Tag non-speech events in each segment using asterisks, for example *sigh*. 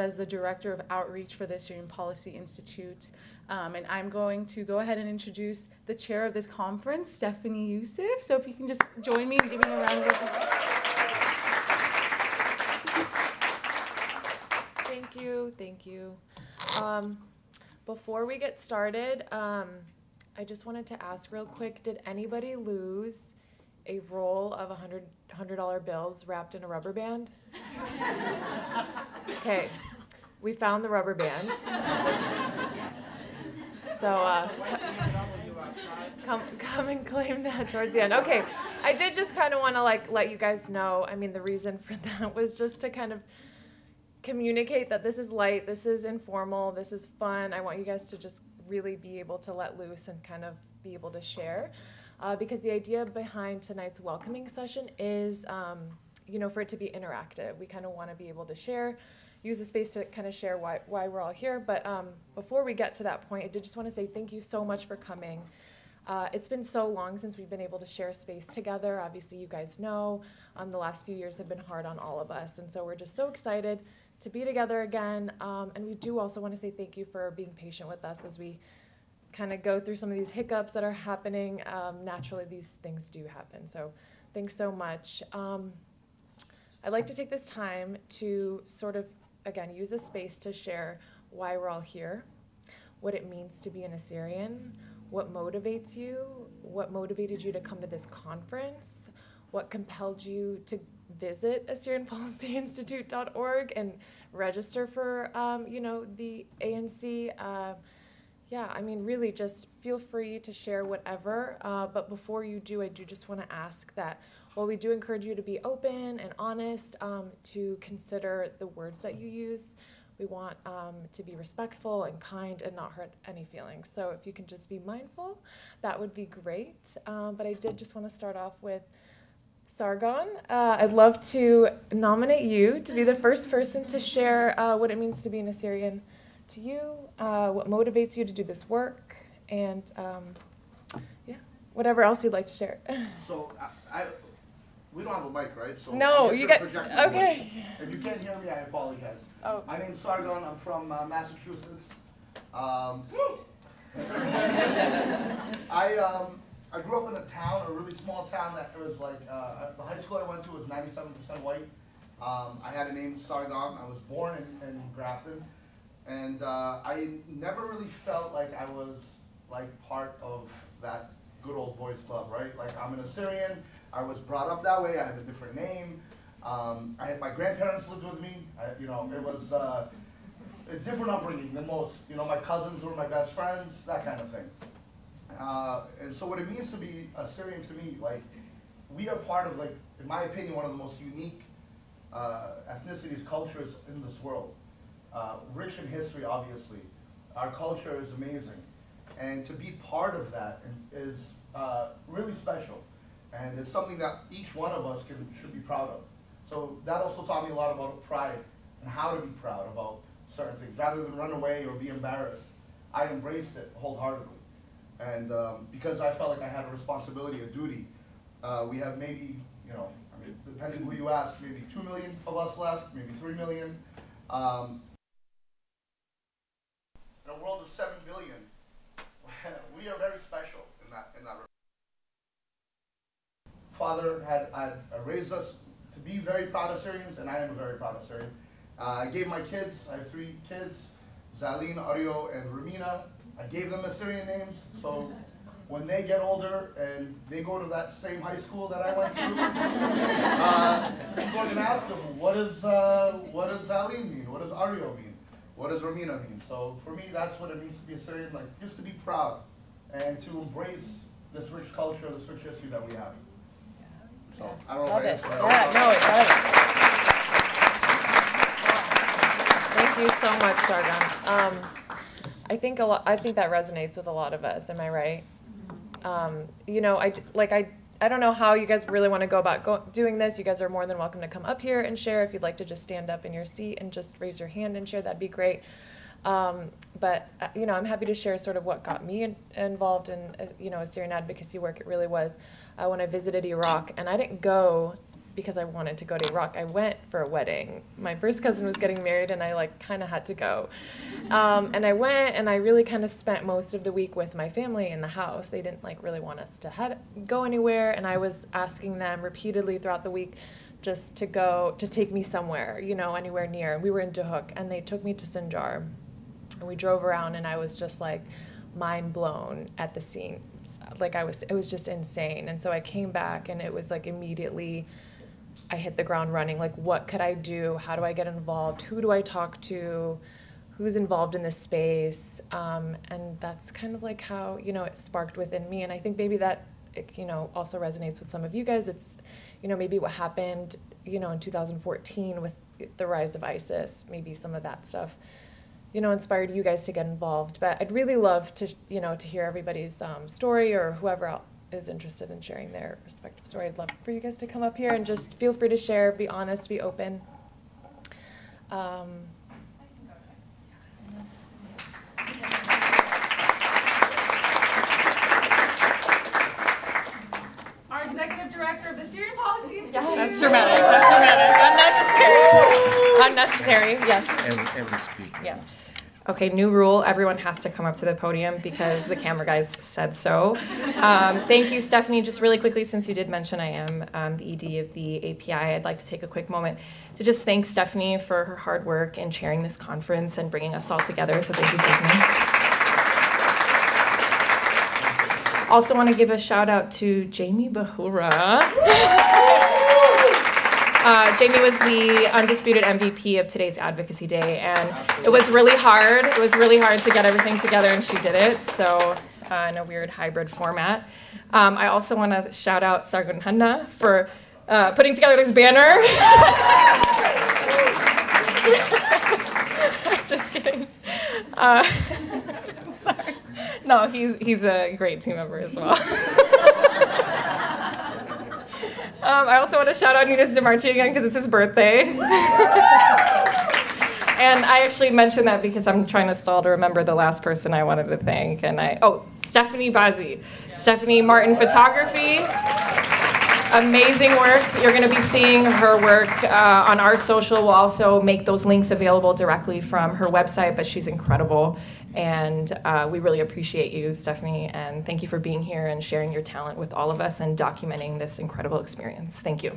as the Director of Outreach for the Assyrian Policy Institute. Um, and I'm going to go ahead and introduce the chair of this conference, Stephanie Yusuf. So if you can just join me in giving a round of applause. Thank you, thank you. Um, before we get started, um, I just wanted to ask real quick, did anybody lose a roll of $100 bills wrapped in a rubber band? *laughs* Okay, we found the rubber band. *laughs* So, uh, come, come and claim that towards the end. Okay, I did just kind of want to like let you guys know, I mean, the reason for *laughs* that was just to kind of communicate that this is light, this is informal, this is fun. I want you guys to just really be able to let loose and kind of be able to share. Uh, because the idea behind tonight's welcoming session is, um, you know, for it to be interactive. We kind of want to be able to share, use the space to kind of share why, why we're all here. But um, before we get to that point, I did just want to say thank you so much for coming. Uh, it's been so long since we've been able to share space together. Obviously, you guys know um, the last few years have been hard on all of us. And so we're just so excited to be together again. Um, and we do also want to say thank you for being patient with us as we kind of go through some of these hiccups that are happening. Um, naturally, these things do happen. So thanks so much. Um, I'd like to take this time to sort of, again, use this space to share why we're all here, what it means to be an Assyrian, what motivates you, what motivated you to come to this conference, what compelled you to visit AssyrianPolicyInstitute.org and register for, um, you know, the ANC. Uh, yeah, I mean, really, just feel free to share whatever. Uh, but before you do, I do just want to ask that while we do encourage you to be open and honest, um, to consider the words that you use. We want um, to be respectful and kind and not hurt any feelings. So if you can just be mindful, that would be great. Um, but I did just want to start off with Sargon. Uh, I'd love to nominate you to be the first person to share uh, what it means to be an Assyrian to you, uh, what motivates you to do this work, and um, yeah, whatever else you'd like to share. *laughs* So I, I, we don't have a mic, right? So No, you got- okay. If you can't hear me, I apologize. Oh. My name's Sargon. I'm from uh, Massachusetts. Um, I um, I grew up in a town, a really small town that was like uh, the high school I went to was 97% white. Um, I had a name Sargon. I was born in, in Grafton, and uh, I never really felt like I was like part of that good old boys club, right? Like I'm an Assyrian. I was brought up that way. I had a different name. Um, I had my grandparents lived with me. I, you know, it was uh, a different upbringing than most. You know, my cousins were my best friends, that kind of thing. Uh, and so what it means to be Assyrian to me, like, we are part of, like, in my opinion, one of the most unique uh, ethnicities, cultures in this world. Uh, rich in history, obviously. Our culture is amazing. And to be part of that is uh, really special. And it's something that each one of us can, should be proud of. So that also taught me a lot about pride and how to be proud about certain things. Rather than run away or be embarrassed, I embraced it wholeheartedly. And um, because I felt like I had a responsibility, a duty, uh, we have maybe, you know, I mean, depending who you ask, maybe two million of us left, maybe three million. Um, in a world of seven billion, *laughs* we are very special in that in that. regard. Father had, had raised us to be very proud Assyrians, and I am a very proud Assyrian. Uh, I gave my kids, I have three kids, Zaline, Ario, and Ramina. I gave them Assyrian names, so *laughs* when they get older and they go to that same high school that I went to, *laughs* uh, people are gonna ask them, what does, uh, what does Zaline mean? What does Ario mean? What does Ramina mean? So for me, that's what it means to be Assyrian, like, just to be proud and to embrace this rich culture, this rich history that we have. So, I don't Love it. Yeah, no, it does. Thank you so much, Sargon. Um, I think a lot, I think that resonates with a lot of us. Am I right? Um, you know, I like I. I don't know how you guys really want to go about go, doing this. You guys are more than welcome to come up here and share. If you'd like to just stand up in your seat and just raise your hand and share, that'd be great. Um, but uh, you know, I'm happy to share sort of what got me in, involved in uh, you know Assyrian advocacy work. It really was uh, when I visited Iraq, and I didn't go because I wanted to go to Iraq. I went for a wedding. My first cousin was getting married, and I like kind of had to go. Um, and I went, and I really kind of spent most of the week with my family in the house. They didn't like really want us to head go anywhere, and I was asking them repeatedly throughout the week just to go to take me somewhere, you know, anywhere near. And we were in Duhok, and they took me to Sinjar, and we drove around, and I was just like mind blown at the scene like I was, it was just insane. And so I came back and it was like immediately I hit the ground running. Like, what could I do? How do I get involved? Who do I talk to? Who's involved in this space? Um, and that's kind of like how, you know, it sparked within me. And I think maybe that, you know, also resonates with some of you guys. It's, you know, maybe what happened, you know, in 2014 with the rise of ISIS, maybe some of that stuff you know, inspired you guys to get involved. But I'd really love to, you know, to hear everybody's um, story or whoever else is interested in sharing their respective story. I'd love for you guys to come up here and just feel free to share, be honest, be open. Um, Our executive director of the Assyrian Policy Institute. Yes. That's dramatic. That's dramatic. Unnecessary. Unnecessary. Yes. Every, every speaker. Yeah. Okay, new rule, everyone has to come up to the podium because the camera guys said so. Um, thank you, Stephanie. Just really quickly, since you did mention I am um, the ED of the API, I'd like to take a quick moment to just thank Stephanie for her hard work in chairing this conference and bringing us all together. So thank you, Stephanie. Also want to give a shout out to Jamie Bahura. *laughs* Uh, Jamie was the undisputed MVP of today's Advocacy Day, and it was really hard. It was really hard to get everything together, and she did it. So uh, in a weird hybrid format. Um, I also want to shout out Sargon Hanna for uh, putting together this banner. *laughs* Just kidding. Uh, *laughs* sorry. No, he's he's a great team member as well. *laughs* Um, I also want to shout out Ninas DeMarchi again because it's his birthday. *laughs* and I actually mentioned that because I'm trying to stall to remember the last person I wanted to thank. And I, oh, Stephanie Bazzi. Stephanie Martin Photography. Amazing work. You're going to be seeing her work uh, on our social. We'll also make those links available directly from her website, but she's incredible. And uh, we really appreciate you, Stephanie, and thank you for being here and sharing your talent with all of us and documenting this incredible experience. Thank you.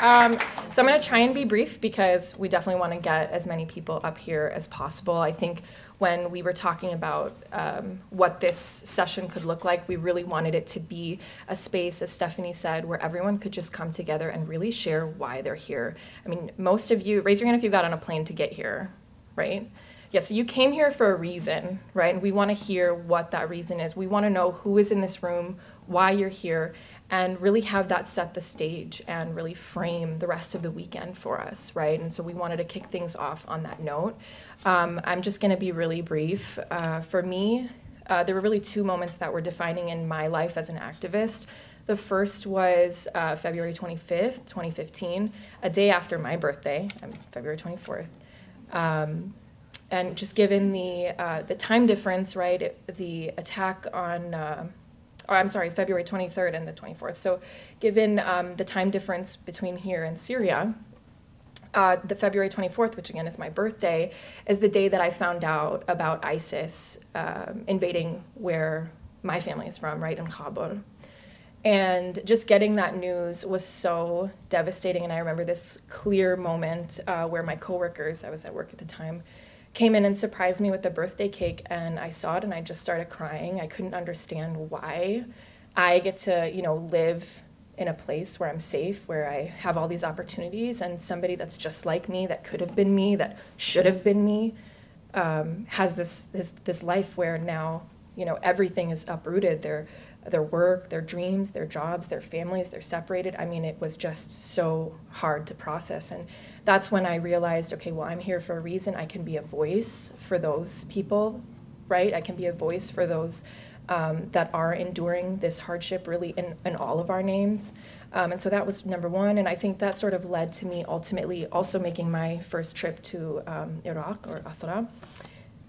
Um, so I'm going to try and be brief because we definitely want to get as many people up here as possible. I think when we were talking about um, what this session could look like, we really wanted it to be a space, as Stephanie said, where everyone could just come together and really share why they're here. I mean, most of you, raise your hand if you got on a plane to get here, right? Yeah, so you came here for a reason, right? And we want to hear what that reason is. We want to know who is in this room, why you're here, and really have that set the stage and really frame the rest of the weekend for us, right? And so we wanted to kick things off on that note. Um, I'm just going to be really brief. Uh, for me, uh, there were really two moments that were defining in my life as an activist. The first was uh, February 25th, 2015, a day after my birthday. I'm February 24th. Um, and just given the uh, the time difference, right, it, the attack on, uh, or I'm sorry, February 23rd and the 24th. So, given um, the time difference between here and Syria, uh, the February 24th, which again is my birthday, is the day that I found out about ISIS um, invading where my family is from, right in Khabur. And just getting that news was so devastating. And I remember this clear moment uh, where my coworkers, I was at work at the time, came in and surprised me with a birthday cake. And I saw it and I just started crying. I couldn't understand why I get to, you know, live in a place where I'm safe, where I have all these opportunities, and somebody that's just like me, that could have been me, that should have been me, um, has this, this this life where now you know everything is uprooted. Their their work, their dreams, their jobs, their families, they're separated. I mean, it was just so hard to process, and that's when I realized, okay, well, I'm here for a reason. I can be a voice for those people, right? I can be a voice for those um, that are enduring this hardship really in, in all of our names. Um, and so that was number one. And I think that sort of led to me ultimately also making my first trip to um, Iraq or Athra.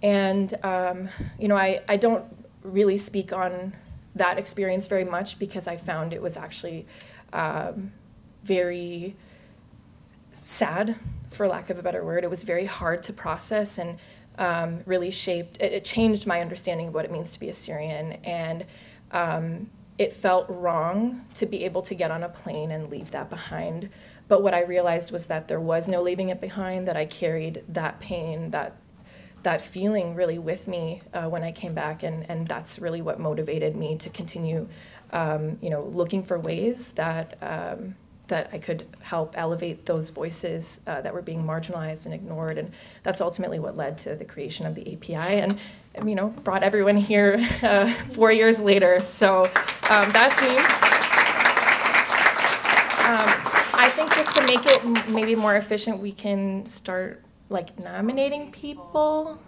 And, um, you know, I, I don't really speak on that experience very much because I found it was actually um, very sad, for lack of a better word. It was very hard to process and um, really shaped, it, it, changed my understanding of what it means to be Assyrian. And um, it felt wrong to be able to get on a plane and leave that behind. But what I realized was that there was no leaving it behind, that I carried that pain, that that feeling really with me uh, when I came back, and, and that's really what motivated me to continue, um, you know, looking for ways that um, that I could help elevate those voices uh, that were being marginalized and ignored. And that's ultimately what led to the creation of the API and, you know, brought everyone here uh, four years later. So um, that's me. Um, I think just to make it maybe more efficient, we can start like nominating people.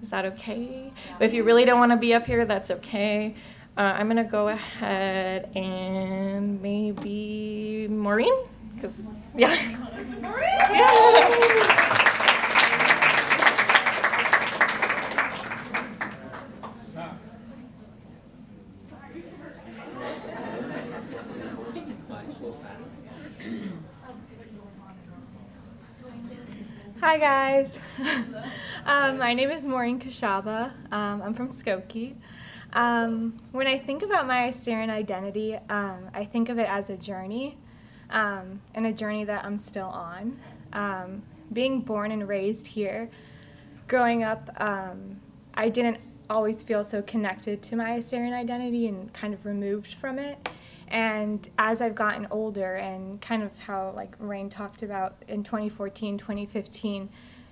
Is that okay? If you really don't want to be up here, that's okay. Uh, I'm gonna go ahead and maybe Maureen, because yeah. Maureen. *laughs* Yeah. Hi guys, *laughs* um, my name is Maureen Kashaba. Um, I'm from Skokie. Um, when I think about my Assyrian identity, um, I think of it as a journey, um, and a journey that I'm still on. Um, being born and raised here, growing up, um, I didn't always feel so connected to my Assyrian identity and kind of removed from it. And as I've gotten older, and kind of how like Reine talked about in 2014, 2015,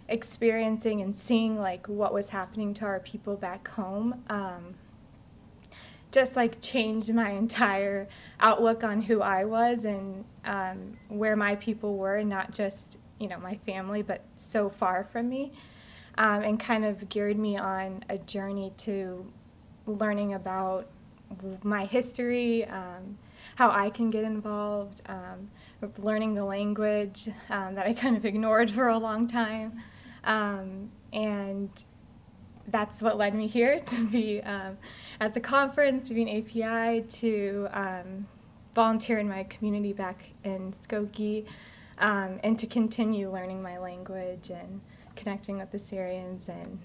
experiencing and seeing like what was happening to our people back home um, just like changed my entire outlook on who I was and um, where my people were, not just you know my family, but so far from me, um, and kind of geared me on a journey to learning about my history, um, how I can get involved, um, learning the language um, that I kind of ignored for a long time, um, and that's what led me here *laughs* to be um, at the conference, to be an API, to um, volunteer in my community back in Skokie, um, and to continue learning my language and connecting with the Assyrians and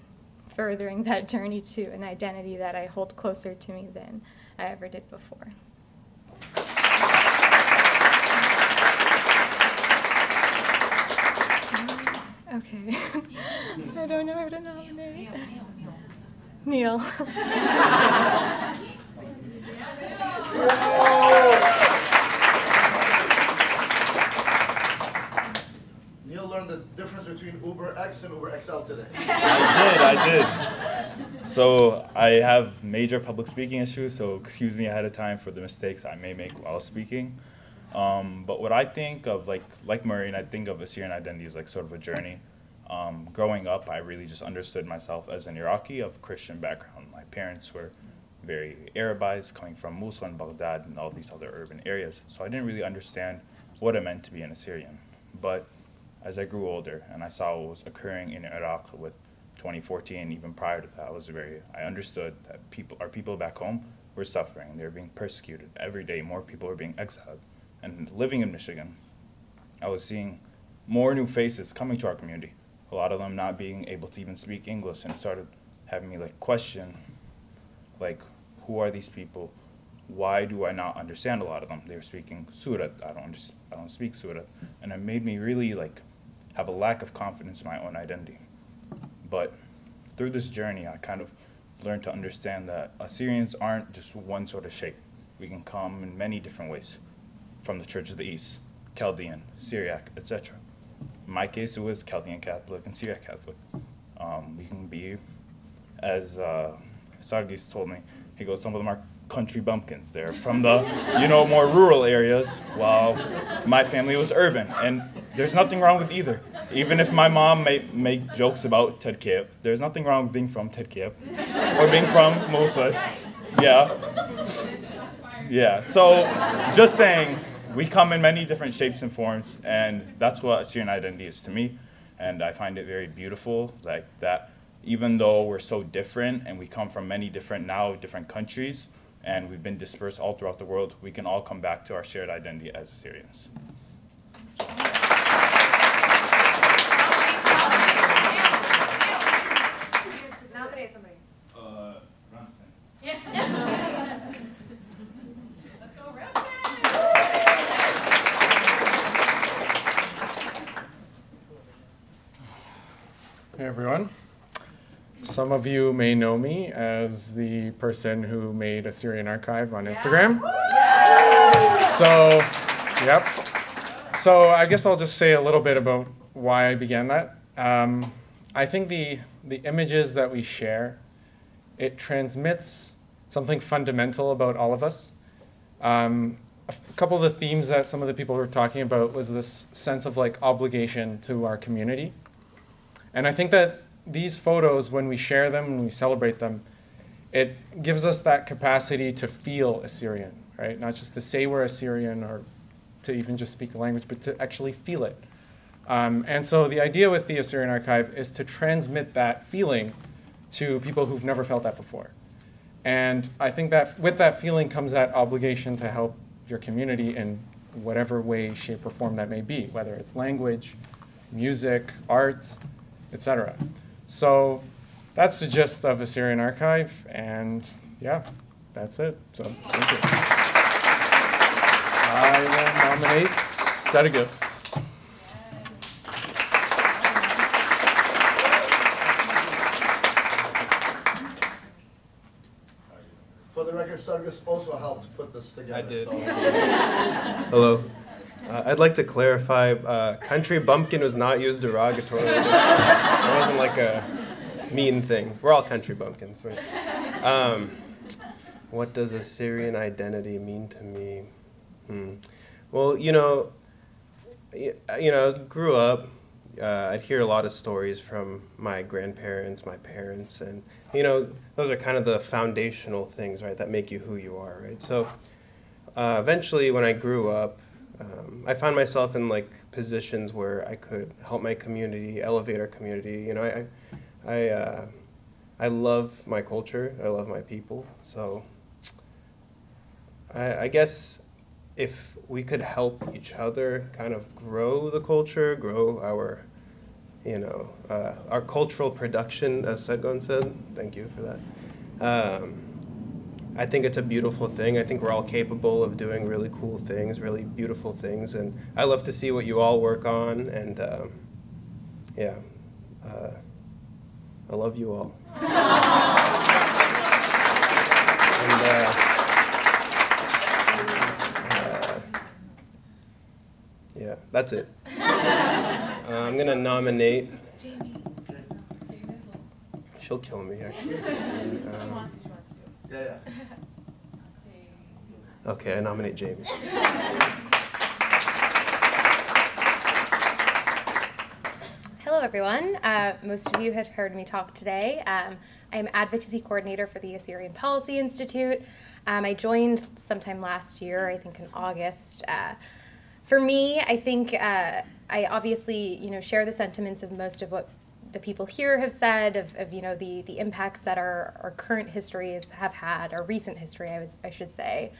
furthering *laughs* that journey to an identity that I hold closer to me than I ever did before. Okay. *laughs* I don't know how to nominate. Neil. Neil learned the difference between Uber X and Uber XL today. I did, I did. So I have major public speaking issues, so excuse me ahead of time for the mistakes I may make while speaking. Um, but what I think of, like like Murray, and I think of Assyrian identity as like sort of a journey. Um, growing up, I really just understood myself as an Iraqi of Christian background. My parents were very Arabized, coming from Mosul and Baghdad and all these other urban areas. So I didn't really understand what it meant to be an Assyrian. But as I grew older and I saw what was occurring in Iraq with 2014, even prior to that, I was very, I understood that people, our people back home were suffering. They were being persecuted every day. More people were being exiled. And living in Michigan, I was seeing more new faces coming to our community a lot of them not being able to even speak English and started having me like question like who are these people? Why do I not understand a lot of them? They were speaking Surat. I don't understand, I don't speak Surat. And it made me really like have a lack of confidence in my own identity. But through this journey I kind of learned to understand that Assyrians aren't just one sort of shape. We can come in many different ways from the Church of the East, Chaldean, Syriac, etc my case, it was Chaldean Catholic and Syriac Catholic. Um, we can be, as uh, Sargis told me, he goes, some of them are country bumpkins. They're from the, you know, more rural areas, while my family was urban. And there's nothing wrong with either. Even if my mom may make jokes about Tel Keppe, there's nothing wrong with being from Tel Keppe or being from Mosul. Yeah. Yeah, so just saying, we come in many different shapes and forms, and that's what Assyrian identity is to me. And I find it very beautiful, like that even though we're so different and we come from many different now different countries, and we've been dispersed all throughout the world, we can all come back to our shared identity as Assyrians. Nominate somebody. Uh, Ramsden. Let's go, Ramsey! Hey everyone. Some of you may know me as the person who made Assyrian Archive on Instagram. So, yep. So I guess I'll just say a little bit about why I began that. Um, I think the the images that we share, it transmits something fundamental about all of us. Um, a couple of the themes that some of the people were talking about was this sense of like obligation to our community. And I think that these photos, when we share them and we celebrate them, it gives us that capacity to feel Assyrian, right? Not just to say we're Assyrian or to even just speak the language, but to actually feel it. Um, and so the idea with the Assyrian Archive is to transmit that feeling to people who've never felt that before. And I think that with that feeling comes that obligation to help your community in whatever way, shape, or form that may be, whether it's language, music, art, etc. So that's the gist of Assyrian Archive, and yeah, that's it. So thank you. I will nominate Sedigus. For the record, Sargis also helped put this together. I did. so- *laughs* Hello. Uh, I'd like to clarify, uh, country bumpkin was not used derogatorily. it wasn't like a mean thing. We're all country bumpkins, right? Um, what does Assyrian identity mean to me? Hmm. Well, you know, you know, grew up. Uh, I'd hear a lot of stories from my grandparents, my parents, and you know, those are kind of the foundational things, right, that make you who you are, right? So, uh, eventually, when I grew up, um, I found myself in like positions where I could help my community, elevate our community. You know, I, I, uh, I love my culture. I love my people. So, I, I guess if we could help each other kind of grow the culture, grow our, you know, uh, our cultural production, as Sedgon said. Thank you for that. Um, I think it's a beautiful thing. I think we're all capable of doing really cool things, really beautiful things, and I love to see what you all work on. And um, yeah, uh, I love you all. *laughs* and, uh, uh, yeah, that's it. Uh, *laughs* I'm gonna nominate. She'll kill me. Actually. *laughs* Um, Yeah, yeah. Okay, I nominate Jamie. Hello, everyone. Uh, most of you had heard me talk today. Um, I am advocacy coordinator for the Assyrian Policy Institute. Um, I joined sometime last year, I think in August. Uh, for me, I think uh, I obviously, you know, share the sentiments of most of what the people here have said of, of you know the the impacts that our, our current histories have had, our recent history, I would I should say.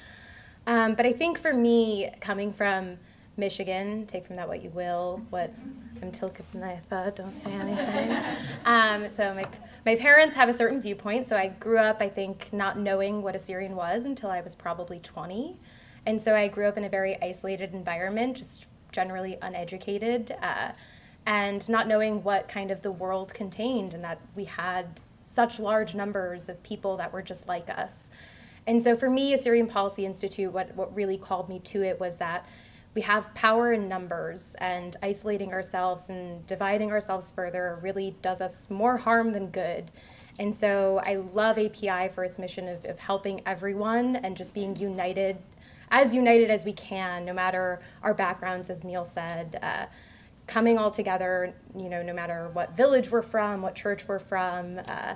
Um, but I think for me, coming from Michigan, take from that what you will. What I'm Tilkapnatha, don't say anything. *laughs* um, so my, my parents have a certain viewpoint. So I grew up, I think, not knowing what Assyrian was until I was probably 20. And so I grew up in a very isolated environment, just generally uneducated, uh, and not knowing what kind of the world contained, and that we had such large numbers of people that were just like us. And so for me, Assyrian Policy Institute, what, what really called me to it was that we have power in numbers, and isolating ourselves and dividing ourselves further really does us more harm than good. And so I love API for its mission of, of helping everyone and just being united, as united as we can, no matter our backgrounds, as Neil said. Uh, coming all together, you know, no matter what village we're from, what church we're from, uh,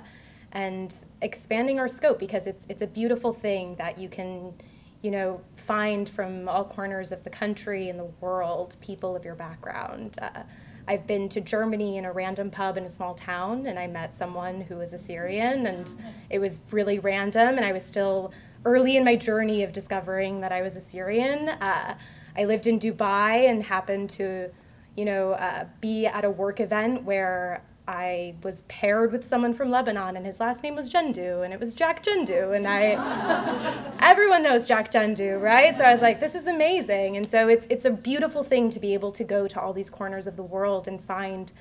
and expanding our scope because it's it's a beautiful thing that you can, you know, find from all corners of the country and the world people of your background. Uh, I've been to Germany in a random pub in a small town, and I met someone who was Assyrian, and it was really random, and I was still early in my journey of discovering that I was Assyrian. Uh, I lived in Dubai and happened to, you know, uh, be at a work event where I was paired with someone from Lebanon, and his last name was Jendu, and it was Jack Jendu, and I, *laughs* everyone knows Jack Jendu, right? So I was like, this is amazing, and so it's it's a beautiful thing to be able to go to all these corners of the world and find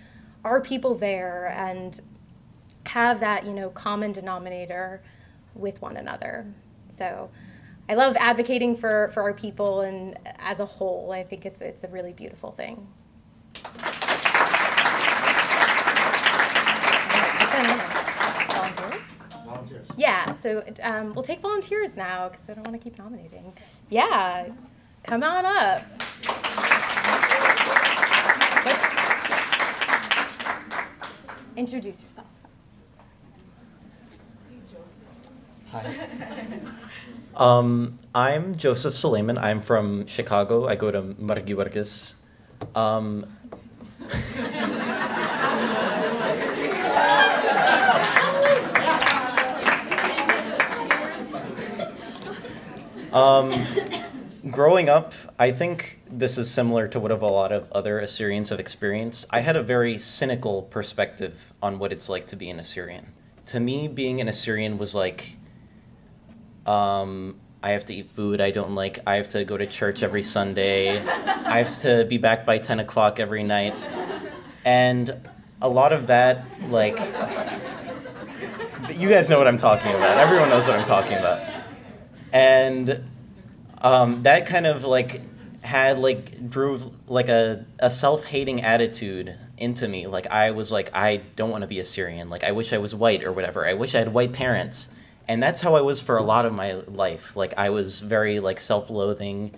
our people there and have that you know common denominator with one another. So. I love advocating for, for our people and as a whole. I think it's, it's a really beautiful thing. Volunteers? Yeah, so um, we'll take volunteers now because I don't want to keep nominating. Yeah, come on up. Introduce yourself. Hi. Um, I'm Joseph Suleiman. I'm from Chicago. I go to Mar Gewargis. Um, Um, growing up, I think this is similar to what a lot of other Assyrians have experienced. I had a very cynical perspective on what it's like to be an Assyrian. To me, being an Assyrian was like, um, I have to eat food I don't like. I have to go to church every Sunday. I have to be back by 10 o'clock every night. And a lot of that, like, you guys know what I'm talking about. Everyone knows what I'm talking about and um, that kind of like had like drove like a, a self-hating attitude into me. Like i was like i don't want to be assyrian. Like i wish i was white or whatever. I wish i had white parents. And that's how i was for a lot of my life. Like i was very like self-loathing.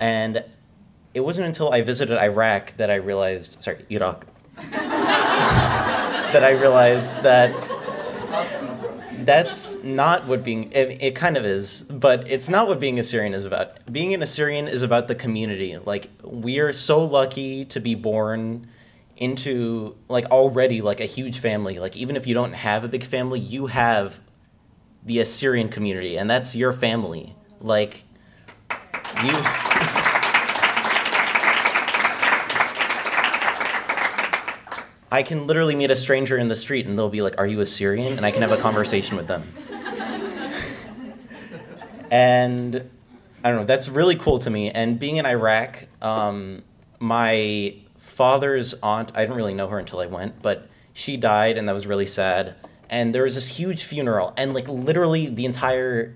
And it wasn't until i visited iraq that i realized sorry iraq *laughs* that i realized that that's not what being it, it, kind of is but it's not what being assyrian is about. Being an assyrian is about the community. Like we are so lucky to be born into like already like a huge family. Like even if you don't have a big family you have the assyrian community and that's your family. Like you I can literally meet a stranger in the street and they'll be like, Are you Assyrian? And I can have a conversation with them. and I don't know, that's really cool to me. And being in Iraq, um, my father's aunt, I didn't really know her until I went, but she died and that was really sad. And there was this huge funeral, and like literally the entire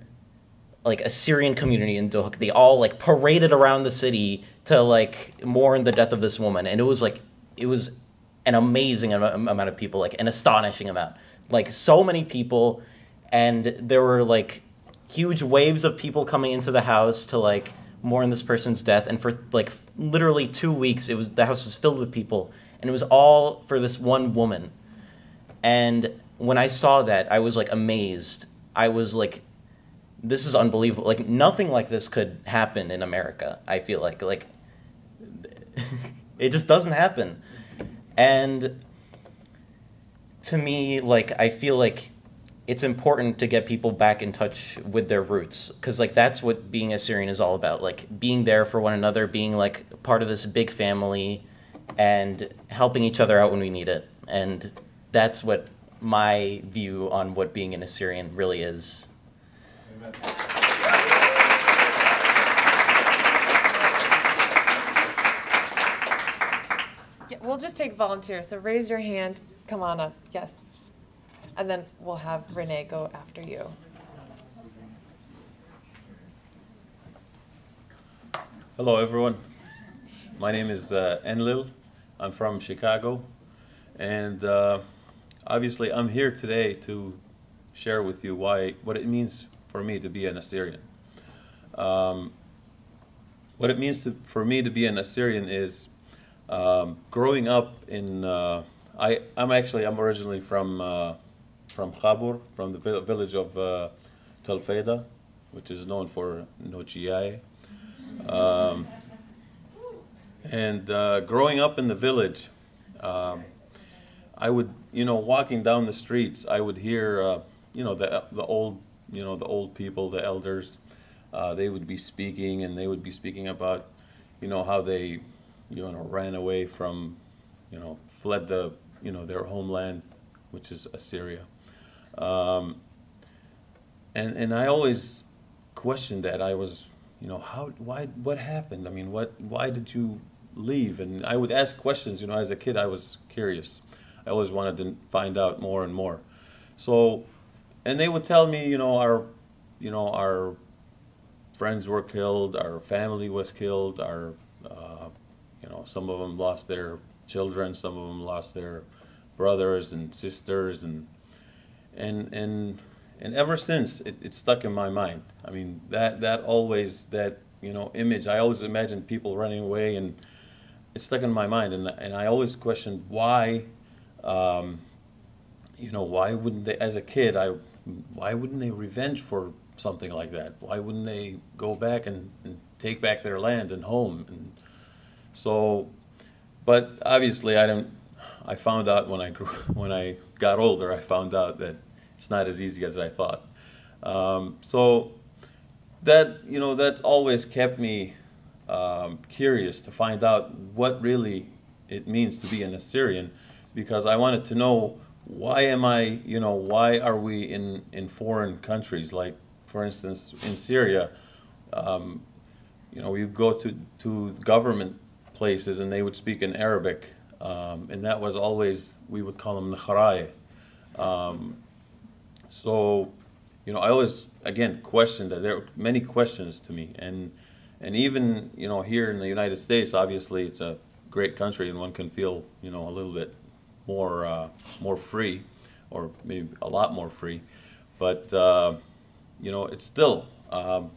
like Assyrian community in Duhok, they all like paraded around the city to like mourn the death of this woman. And it was like, it was an amazing amount of people, like an astonishing amount. Like so many people, and there were like huge waves of people coming into the house to like mourn this person's death. And for like literally two weeks, it was the house was filled with people, and it was all for this one woman. And when I saw that, I was like amazed. I was like, this is unbelievable. Like nothing like this could happen in America. I feel like like *laughs* it just doesn't happen. And to me, like, I feel like it's important to get people back in touch with their roots. Because like that's what being Assyrian is all about like being there for one another being like part of this big family and helping each other out when we need it. And that's what my view on what being an Assyrian really is. Amen. We'll just take volunteers. So raise your hand. Come on up. Yes. And then we'll have Renee go after you. Hello, everyone. My name is uh, Enlil. I'm from Chicago. And uh, obviously, I'm here today to share with you why what it means for me to be an Assyrian. Um, what it means to, for me to be an Assyrian is um, growing up in, uh, I, I'm actually, I'm originally from, uh, from Khabur, from the village of uh, Telfeda, which is known for Nochiai. Um, and uh, growing up in the village, um, I would, you know, walking down the streets, I would hear, uh, you know, the, the old you know, the old people, the elders, uh, they would be speaking and they would be speaking about, you know, how they, you know, ran away from, you know, fled the, you know, their homeland, which is Assyria. Um, and, and I always questioned that. I was, you know, how, why, what happened? I mean, what, why did you leave? And I would ask questions, you know, as a kid I was curious. I always wanted to find out more and more. So, and they would tell me, you know, our, you know, our friends were killed, our family was killed, our, you know, some of them lost their children, some of them lost their brothers and sisters, and and and and ever since it, it stuck in my mind. I mean, that that always that you know image. I always imagined people running away, and it stuck in my mind. And and I always questioned why, um, you know, why wouldn't they? As a kid, I why wouldn't they revenge for something like that? Why wouldn't they go back and, and take back their land and home? And so, but obviously, I don't. I found out when I grew *laughs* when I got older. I found out that it's not as easy as I thought. Um, so that you know that's always kept me um, curious to find out what really it means to be an Assyrian, because I wanted to know why am I you know why are we in in foreign countries like for instance in Syria. Um, you know, we go to, to government places and they would speak in Arabic, um, and that was always, we would call them Nakharai. Um, so, you know, I always, again, questioned that. There were many questions to me. And, and even, you know, here in the United States, obviously it's a great country and one can feel, you know, a little bit more, uh, more free or maybe a lot more free. But, uh, you know, it's still, um,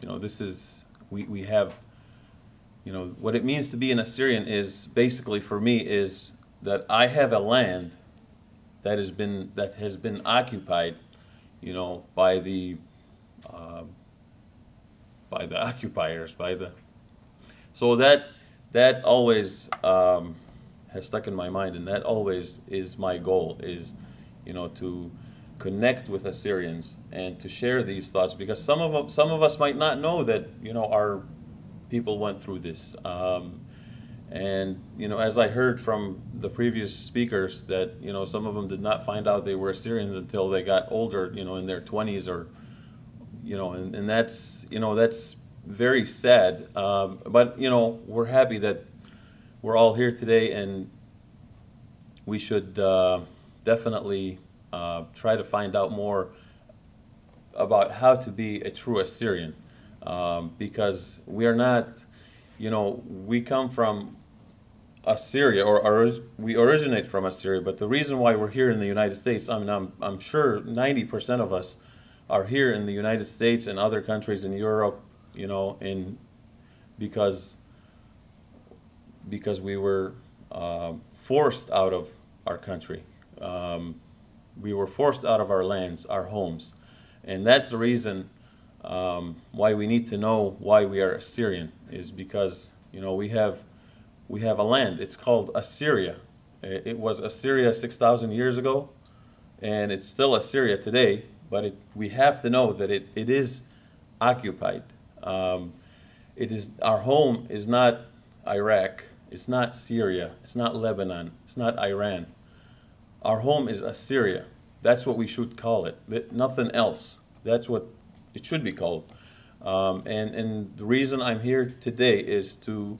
you know, this is, we, we have, you know, what it means to be an Assyrian is basically for me is that I have a land that has been that has been occupied, you know, by the uh, by the occupiers, by the. So that that always um, has stuck in my mind, and that always is my goal is, you know, to connect with Assyrians and to share these thoughts because some of some of us might not know that you know our people went through this. Um, and you know, as I heard from the previous speakers, that you know some of them did not find out they were Assyrians until they got older, you know, in their 20s or, you know, and, and that's you know that's very sad. Um, but you know, we're happy that we're all here today, and we should uh, definitely uh, try to find out more about how to be a true Assyrian, um, because we are not you know, we come from Assyria, or, or, we originate from Assyria, but the reason why we're here in the United States, I mean, I'm, I'm sure 90% of us are here in the United States and other countries in Europe, you know, in, because, because we were uh, forced out of our country. Um, we were forced out of our lands, our homes. And that's the reason um, why we need to know why we are Assyrian is because you know we have we have a land. It's called Assyria. It was Assyria 6,000 years ago, and it's still Assyria today. But it, we have to know that it, it is occupied. Um, it is our home is not Iraq. It's not Syria. It's not Lebanon. It's not Iran. Our home is Assyria. That's what we should call it. Nothing else. That's what it should be called. Um, and, and the reason I'm here today is to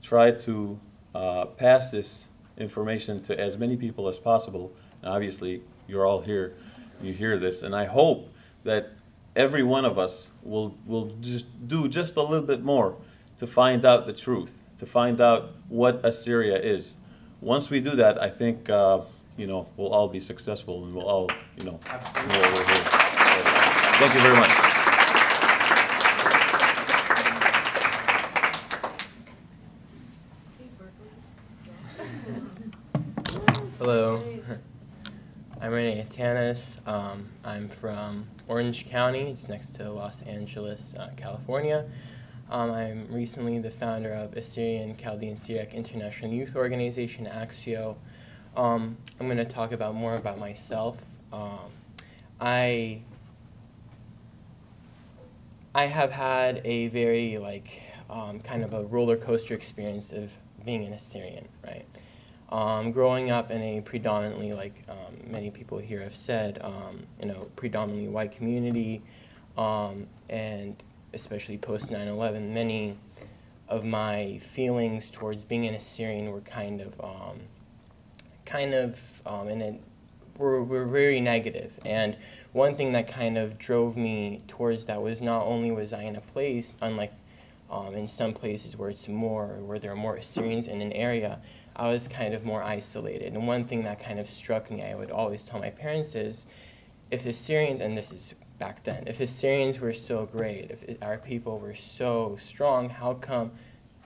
try to uh, pass this information to as many people as possible. And obviously, you're all here, you hear this, and I hope that every one of us will, will just do just a little bit more to find out the truth, to find out what Assyria is. Once we do that, I think, uh, you know, we'll all be successful and we'll all, you know, know what we're here. So, thank you very much. Hello, I'm Tanis. Um, I'm from Orange County. It's next to Los Angeles, uh, California. Um, I'm recently the founder of Assyrian Chaldean Syriac International Youth Organization, AXIO. Um, I'm going to talk about more about myself. Um, I I have had a very like um, kind of a roller coaster experience of being an Assyrian, right? Um, growing up in a predominantly, like um, many people here have said, um, you know, predominantly white community, um, and especially post 9/11, many of my feelings towards being an Assyrian were kind of, um, kind of, um, in a, were, were very negative. And one thing that kind of drove me towards that was not only was I in a place, unlike um, in some places where it's more, where there are more Assyrians in an area, I was kind of more isolated. And one thing that kind of struck me, I would always tell my parents is, if Assyrians, and this is back then, if Assyrians were so great, if our people were so strong, how come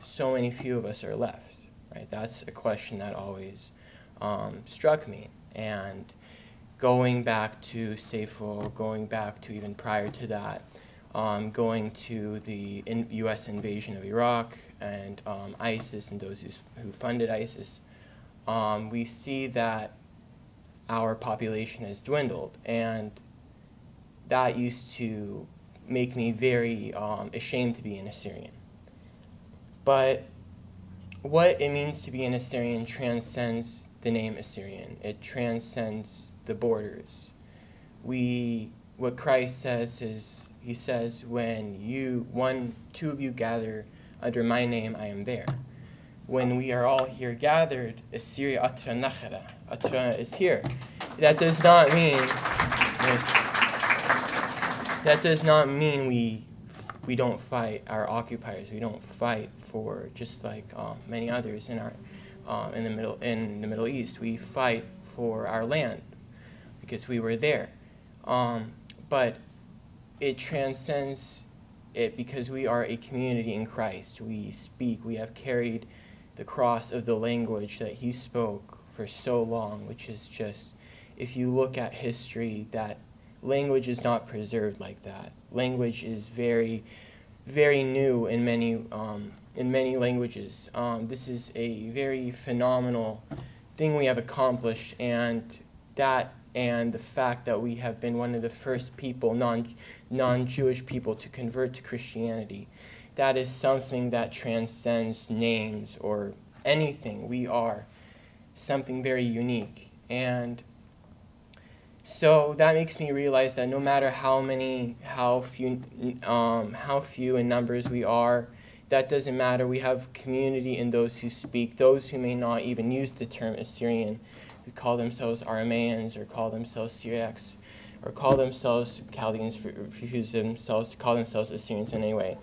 so many few of us are left? Right? That's a question that always um, struck me. And going back to Seyfo, going back to even prior to that, um, going to the in U.S. invasion of Iraq and um, ISIS and those who funded ISIS, um, we see that our population has dwindled. And that used to make me very um, ashamed to be an Assyrian. But what it means to be an Assyrian transcends the name Assyrian. It transcends the borders. We, what Christ says is he says, when you, one, two of you gather under my name, I am there. When we are all here gathered, Assyria Atra Nakhara, Atra is here. That does not mean, that does not mean we, we don't fight our occupiers. We don't fight for, just like um, many others in, our, uh, in, the middle, in the Middle East, we fight for our land because we were there. Um, but it transcends it because we are a community in Christ. We speak, we have carried the cross of the language that he spoke for so long, which is just, if you look at history, that language is not preserved like that. Language is very, very new in many, um, in many languages. Um, this is a very phenomenal thing we have accomplished, and that and the fact that we have been one of the first people, non, non-Jewish people, to convert to Christianity. That is something that transcends names or anything. We are something very unique. And so that makes me realize that no matter how many, how few, um, how few in numbers we are, that doesn't matter. We have community in those who speak, those who may not even use the term Assyrian who call themselves Aramaeans or call themselves Syriacs or call themselves Chaldeans, refuse themselves to call themselves Assyrians in any way.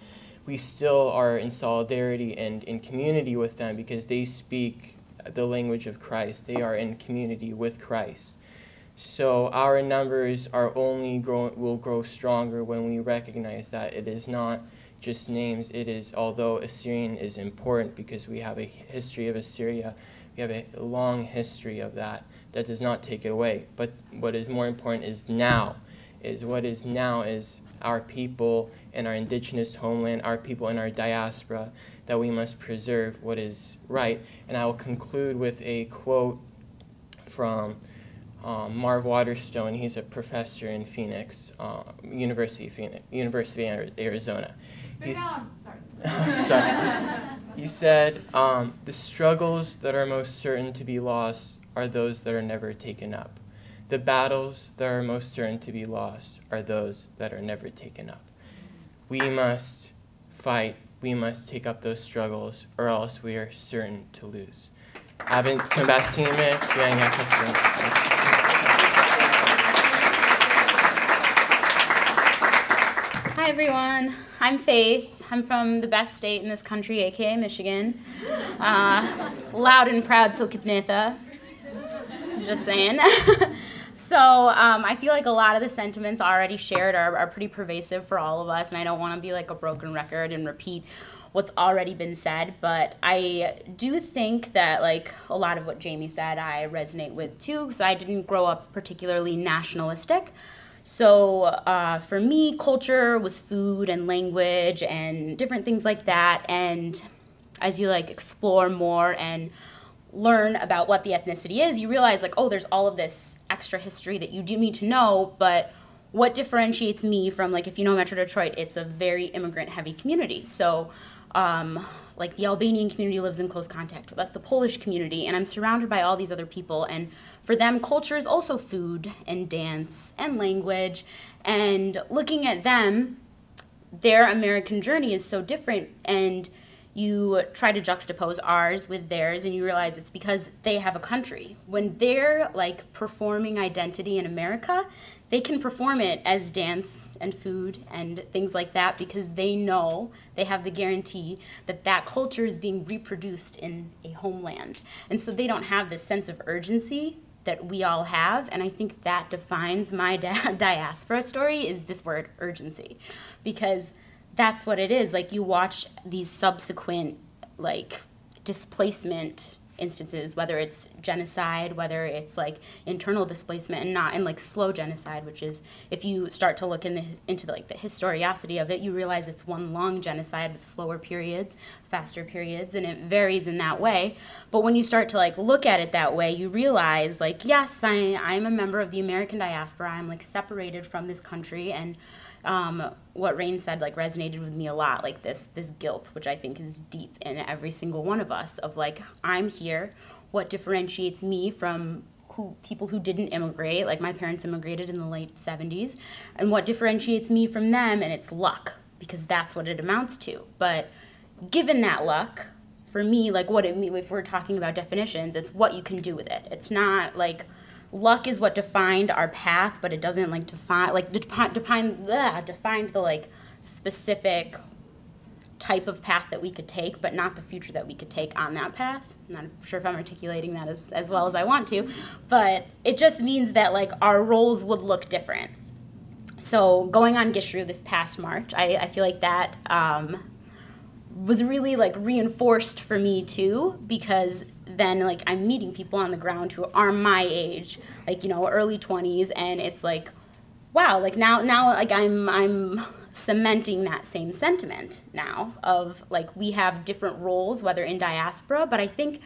We still are in solidarity and in community with them because they speak the language of Christ. They are in community with Christ. So our numbers are only grow, will grow stronger when we recognize that it is not just names. It is, although Assyrian is important because we have a history of Assyria, we have a long history of that. That does not take it away. But what is more important is now. Is what is now is our people in our indigenous homeland, our people in our diaspora, that we must preserve what is right. And I will conclude with a quote from um, Marv Waterstone. He's a professor in Phoenix, uh, University of Phoenix, University of Arizona. He's, sorry. *laughs* sorry. *laughs* He said, um, The struggles that are most certain to be lost are those that are never taken up. The battles that are most certain to be lost are those that are never taken up. We must fight, we must take up those struggles, or else we are certain to lose. Abin kembasime Hi everyone, I'm Faith. I'm from the best state in this country, aka Michigan. Uh, loud and proud Tilkipnitha. Just saying. *laughs* so um, I feel like a lot of the sentiments already shared are, are pretty pervasive for all of us, and I don't want to be like a broken record and repeat what's already been said, but I do think that like a lot of what Jamie said I resonate with too, because I didn't grow up particularly nationalistic. So uh, for me, culture was food and language and different things like that. And as you like explore more and learn about what the ethnicity is, you realize like, oh, there's all of this extra history that you do need to know, but what differentiates me from like if you know Metro Detroit, it's a very immigrant heavy community. So um, like the Albanian community lives in close contact with us, the Polish community, and I'm surrounded by all these other people. And for them, culture is also food and dance and language. And looking at them, their American journey is so different. And you try to juxtapose ours with theirs and you realize it's because they have a country. When they're like performing identity in America, they can perform it as dance and food and things like that because they know they have the guarantee that that culture is being reproduced in a homeland. And so they don't have this sense of urgency that we all have and i think that defines my *laughs* di- diaspora story is this word urgency. Because that's what it is like you watch these subsequent like displacement instances, whether it's genocide, whether it's like internal displacement and not, and like slow genocide, which is if you start to look in the, into the, like the historiosity of it, you realize it's one long genocide with slower periods, faster periods, and it varies in that way. But when you start to like look at it that way, you realize like, yes, I, I'm a member of the American diaspora. I'm like separated from this country and um, what Reine said like resonated with me a lot, like this this guilt, which I think is deep in every single one of us, of like I'm here. What differentiates me from who people who didn't immigrate, like my parents immigrated in the late 70s, and what differentiates me from them, and it's luck because that's what it amounts to. But given that luck, for me, like what it means, if we're talking about definitions, it's what you can do with it. It's not like luck is what defined our path, but it doesn't like define like define define defined the like specific type of path that we could take, but not the future that we could take on that path. I'm not sure if I'm articulating that as, as well as I want to, but it just means that like our roles would look different. So going on GSRU this past March, I, I feel like that um, was really like reinforced for me too because then like I'm meeting people on the ground who are my age, like you know early 20s, and it's like, wow, like now now like I'm I'm cementing that same sentiment now of like we have different roles whether in diaspora, but I think.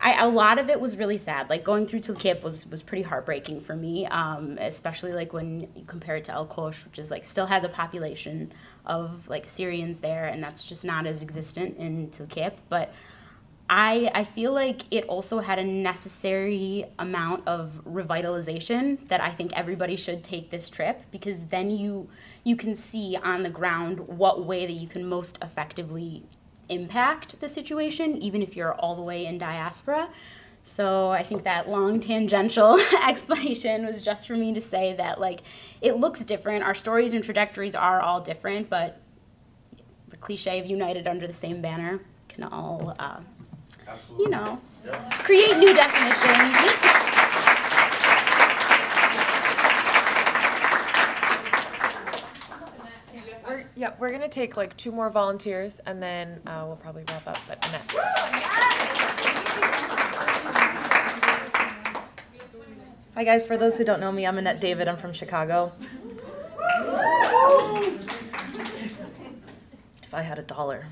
I, a lot of it was really sad. Like going through Tel Keppe was was pretty heartbreaking for me, um, especially like when you compare it to Alqosh, which is like still has a population of like Syrians there, and that's just not as existent in Tel Keppe. But I, I feel like it also had a necessary amount of revitalization that I think everybody should take this trip because then you you can see on the ground what way that you can most effectively impact the situation even if you're all the way in diaspora. So I think that long tangential *laughs* explanation was just for me to say that like it looks different. Our stories and trajectories are all different, but the cliche of united under the same banner can all uh, Absolutely. you know, yeah. create new definitions. We're, yeah, we're gonna take like two more volunteers and then uh, we'll probably wrap up. But Annette. Hi guys, for those who don't know me, I'm Annette David. I'm from Chicago. If I had a dollar,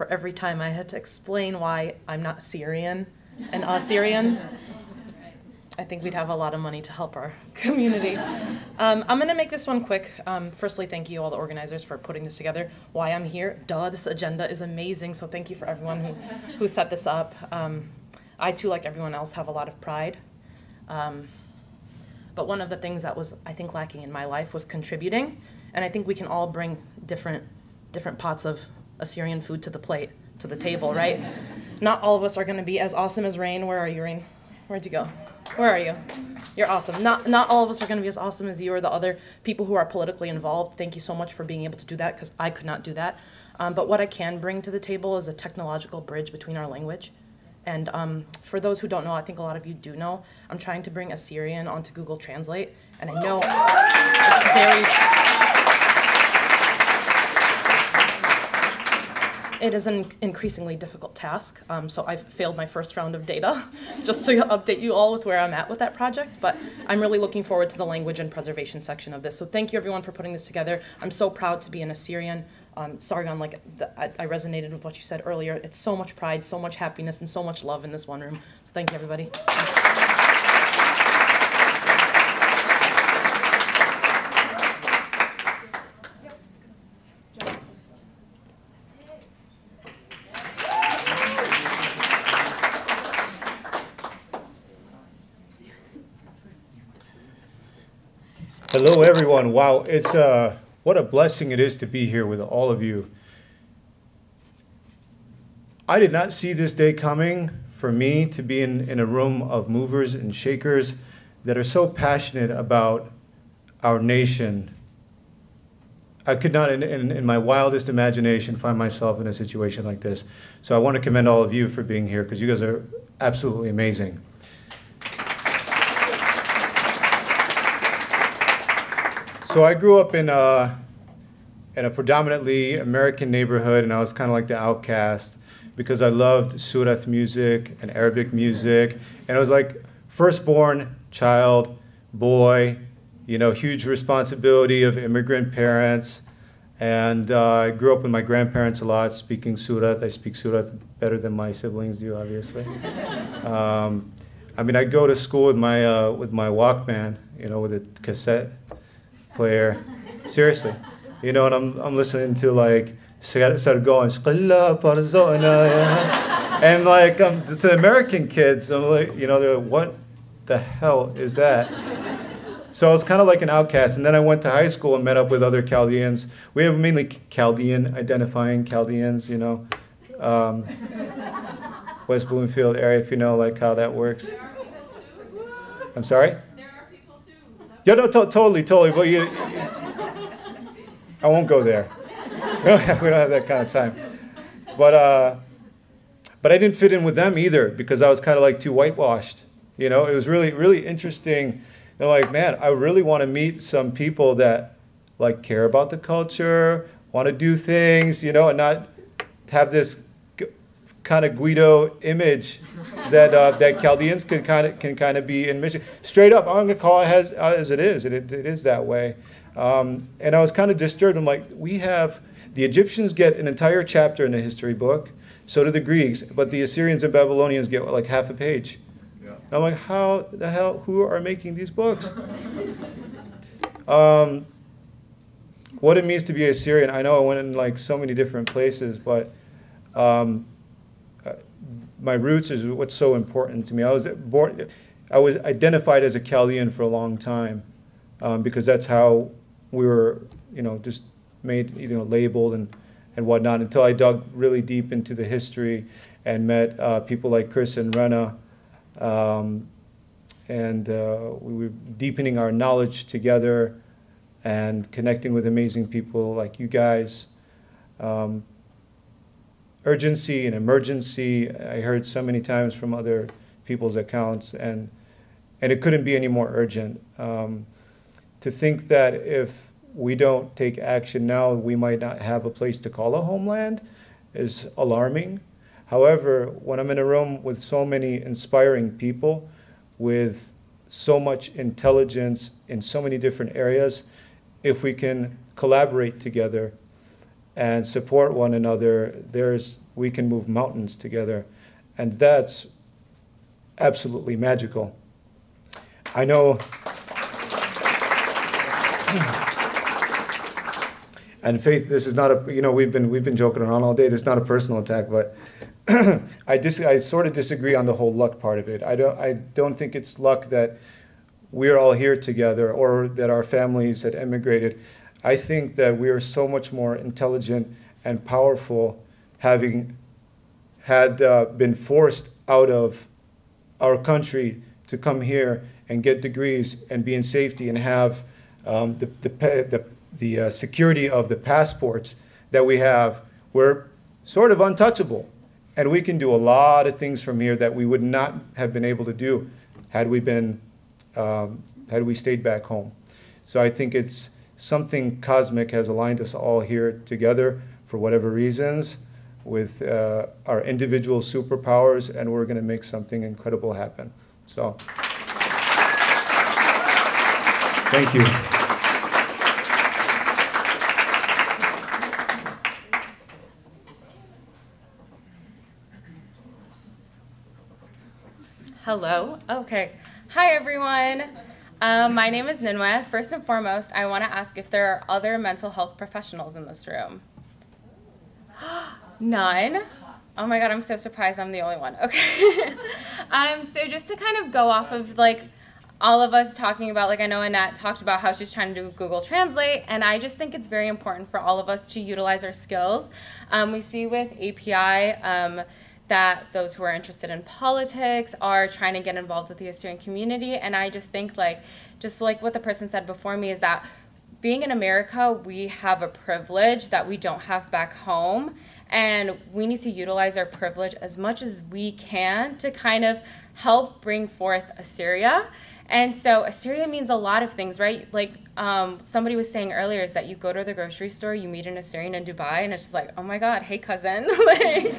for every time I had to explain why I'm not Syrian and Assyrian. I think we'd have a lot of money to help our *laughs* community. Um, I'm going to make this one quick. Um, firstly, thank you all the organizers for putting this together. Why I'm here, duh, this agenda is amazing. So thank you for everyone who, who set this up. Um, I too, like everyone else, have a lot of pride. Um, but one of the things that was, I think, lacking in my life was contributing. And I think we can all bring different, different pots of Assyrian food to the plate, to the table, right? Not all of us are going to be as awesome as Reine. Where are you, Reine? Where'd you go? Where are you? You're awesome. Not, not all of us are going to be as awesome as you or the other people who are politically involved. Thank you so much for being able to do that because I could not do that. Um, but what I can bring to the table is a technological bridge between our language. And um, for those who don't know, I think a lot of you do know, I'm trying to bring Assyrian onto Google Translate. And I know it's very It is an increasingly difficult task, um, so I've failed my first round of data, *laughs* just to update you all with where I'm at with that project, but I'm really looking forward to the language and preservation section of this. So thank you everyone for putting this together. I'm so proud to be an Assyrian. Um, Sargon, like the, I, I resonated with what you said earlier. It's so much pride, so much happiness, and so much love in this one room. So thank you everybody. Hello, everyone. Wow, it's uh, what a blessing it is to be here with all of you. I did not see this day coming for me to be in, in a room of movers and shakers that are so passionate about our nation. I could not, in, in, in my wildest imagination, find myself in a situation like this. So I want to commend all of you for being here because you guys are absolutely amazing. So I grew up in a, in a predominantly American neighborhood, and I was kind of like the outcast because I loved Surath music and Arabic music, and I was like firstborn child, boy, you know, huge responsibility of immigrant parents. And uh, I grew up with my grandparents a lot, speaking Surath. I speak Surath better than my siblings do, obviously. *laughs* um, I mean, I go to school with my, uh, with my Walkman, you know, with a cassette player. Seriously. You know, and I'm, I'm listening to like, started going, and like um, to the American kids, I'm like, you know, they're like, what the hell is that? So I was kind of like an outcast. And then I went to high school and met up with other Chaldeans. We have mainly Chaldean identifying Chaldeans, you know, um, West Bloomfield area, if you know like how that works. I'm sorry? Yeah, no, to- totally, totally. But you, I won't go there. We don't, have, we don't have that kind of time. But, uh, but I didn't fit in with them either because I was kind of like too whitewashed. You know, it was really, really interesting. They're like, man, I really want to meet some people that like care about the culture, want to do things, you know, and not have this kind of Guido image that uh, that Chaldeans can kind of can kind of be in Michigan. Straight up, I'm to call it as, as it is. It, it, it is that way. Um, and I was kind of disturbed. I'm like, we have the Egyptians get an entire chapter in the history book. So do the Greeks, but the Assyrians and Babylonians get like half a page. Yeah. I'm like, how the hell? Who are making these books? *laughs* um, what it means to be Assyrian, I know I went in like so many different places, but um, uh, my roots is what's so important to me. I was born, I was identified as a Chaldean for a long time um, because that's how we were, you know, just made, you know, labeled and, and whatnot until I dug really deep into the history and met uh, people like Chris and Rena. Um, and uh, we were deepening our knowledge together and connecting with amazing people like you guys. Um, urgency and emergency, I heard so many times from other people's accounts, and, and it couldn't be any more urgent. Um, to think that if we don't take action now, we might not have a place to call a homeland is alarming. However, when I'm in a room with so many inspiring people, with so much intelligence in so many different areas, if we can collaborate together and support one another, there's, we can move mountains together. And that's absolutely magical. I know. *clears throat* and faith, this is not a, you know, we've been, we've been joking around all day. This is not a personal attack, but *clears throat* I, dis- I sort of disagree on the whole luck part of it. I don't, I don't think it's luck that we're all here together or that our families had emigrated. I think that we are so much more intelligent and powerful having had uh, been forced out of our country to come here and get degrees and be in safety and have um, the, the, the, the uh, security of the passports that we have. We're sort of untouchable. And we can do a lot of things from here that we would not have been able to do had we been um, had we stayed back home. So I think it's something cosmic has aligned us all here together for whatever reasons with uh, our individual superpowers, and we're going to make something incredible happen. So, thank you. Hello. Okay. Hi, everyone. Um, my name is Ninwa. First and foremost, I want to ask if there are other mental health professionals in this room. *gasps* None. Oh my god, I'm so surprised I'm the only one. *laughs* Okay. um, so just to kind of go off of like all of us talking about, like I know Annette talked about how she's trying to do Google Translate, and I just think it's very important for all of us to utilize our skills. Um, we see with API um, that those who are interested in politics are trying to get involved with the Assyrian community, and I just think like, just like what the person said before me is that being in America, we have a privilege that we don't have back home. And we need to utilize our privilege as much as we can to kind of help bring forth Assyria. And so Assyria means a lot of things, right? Like um, somebody was saying earlier, is that you go to the grocery store, you meet an Assyrian in Dubai, and it's just like, oh my God, hey cousin. *laughs* like,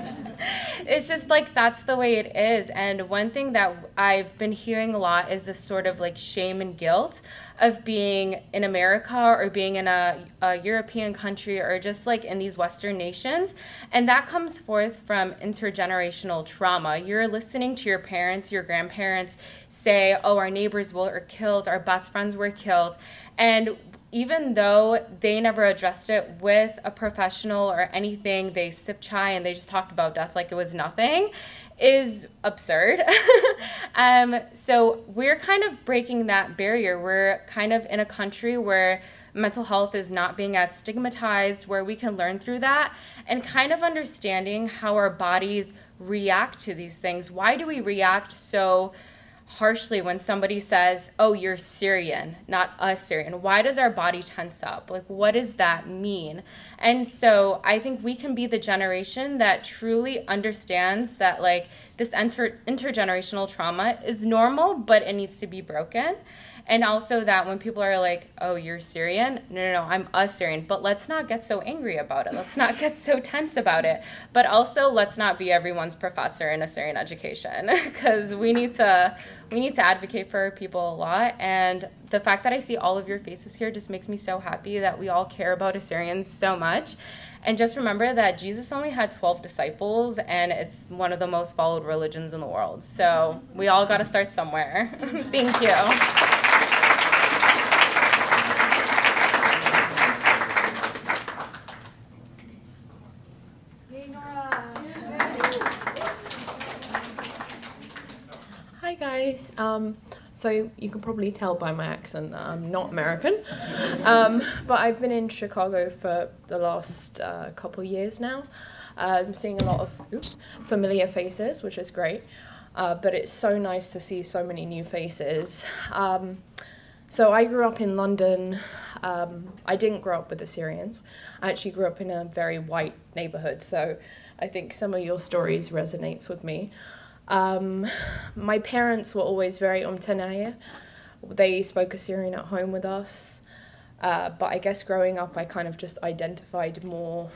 it's just like that's the way it is. And one thing that I've been hearing a lot is this sort of like shame and guilt of being in America or being in a, a, European country or just like in these Western nations. And that comes forth from intergenerational trauma. You're listening to your parents, your grandparents say, oh, our neighbors were killed, our best friends were killed. And even though they never addressed it with a professional or anything, they sipped chai and they just talked about death like it was nothing is absurd. *laughs* um, so we're kind of breaking that barrier. We're kind of in a country where mental health is not being as stigmatized, where we can learn through that and kind of understanding how our bodies react to these things. Why do we react so harshly when somebody says, "Oh, you're Syrian, not us Syrian." Why does our body tense up? Like what does that mean? And so, I think we can be the generation that truly understands that like this inter- intergenerational trauma is normal, but it needs to be broken and also that when people are like, "Oh, you're Syrian," no, no, no, I'm Assyrian. But let's not get so angry about it. Let's not get so tense about it. But also, let's not be everyone's professor in Assyrian education *laughs* because we need to we need to advocate for people a lot. And the fact that I see all of your faces here just makes me so happy that we all care about Assyrians so much. And just remember that Jesus only had 12 disciples, and it's one of the most followed religions in the world. So we all got to start somewhere. *laughs* Thank you. Um, so you can probably tell by my accent that I'm not American. Um, but I've been in Chicago for the last uh, couple years now. Uh, I'm seeing a lot of oops, familiar faces, which is great. Uh, but it's so nice to see so many new faces. Um, so I grew up in London. Um, I didn't grow up with Assyrians. I actually grew up in a very white neighborhood. So I think some of your stories resonates with me. Um, my parents were always very umtanaya. They spoke Assyrian at home with us. Uh, but I guess growing up, I kind of just identified more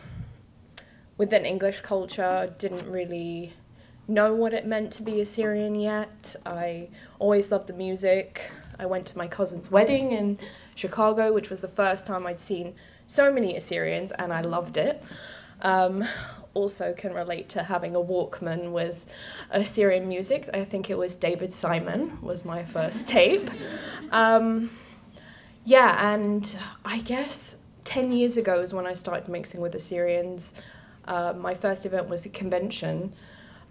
with an English culture, didn't really know what it meant to be Assyrian yet. I always loved the music. I went to my cousin's wedding in Chicago, which was the first time I'd seen so many Assyrians, and I loved it. Um, also can relate to having a Walkman with Assyrian music. I think it was David Simon was my first *laughs* tape. Um, yeah, and I guess 10 years ago is when I started mixing with Assyrians. Uh, my first event was a convention,